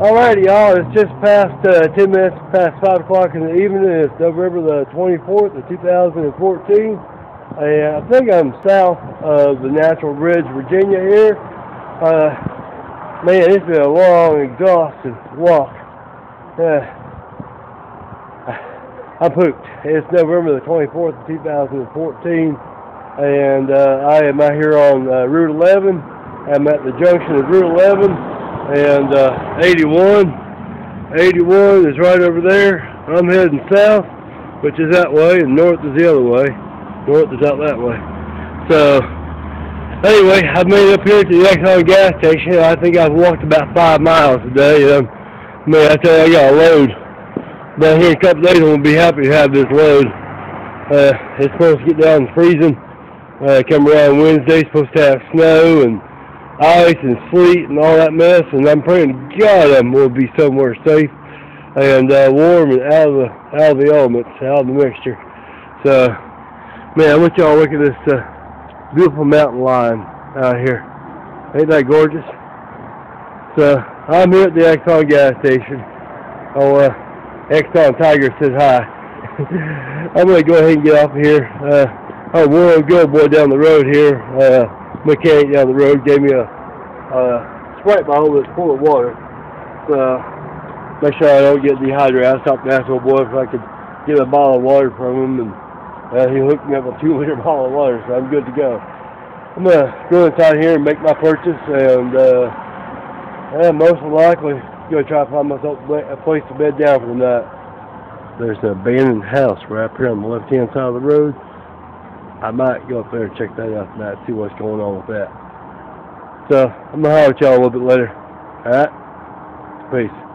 Alrighty, y'all. It's just past uh, 10 minutes past 5 o'clock in the evening. It's November the 24th of 2014. And I think I'm south of the Natural Bridge, Virginia here. Uh, man, it's been a long, exhausting walk. Uh, I pooped. It's November the 24th of 2014. And uh, I am out here on uh, Route 11. I'm at the junction of Route 11 and uh, 81. 81 is right over there. I'm heading south, which is that way, and north is the other way. North is out that way. So, anyway, I made it up here to the Exxon gas station. I think I've walked about five miles today. Um, man, I tell you, I got a load. Down here in a couple days, I'm going to be happy to have this load. Uh, it's supposed to get down to freezing. Uh, come around Wednesday, supposed to have snow and ice and sleet and all that mess, and I'm praying God I'm to be somewhere safe and uh, warm and out of the out of the elements, out of the mixture. So, man, I want y'all to look at this uh, beautiful mountain line out here. Ain't that gorgeous? So, I'm here at the Exxon gas station. Oh, uh, Exxon Tiger says hi. I'm to go ahead and get off of here. Uh, one good boy down the road here. Uh, mechanic down the road gave me a, a Sprite bottle that's full of water. So make sure I don't get dehydrated. I stopped and asked boy if I could get a bottle of water from him, and uh, he hooked me up a two liter bottle of water, so I'm good to go. I'm gonna go inside here and make my purchase, and uh, yeah, most likely gonna try to find myself a place to bed down for the night. There's an abandoned house right up here on the left hand side of the road. I might go up there and check that out tonight, see what's going on with that. So, I'm going to holler at y'all a little bit later. Alright? Peace.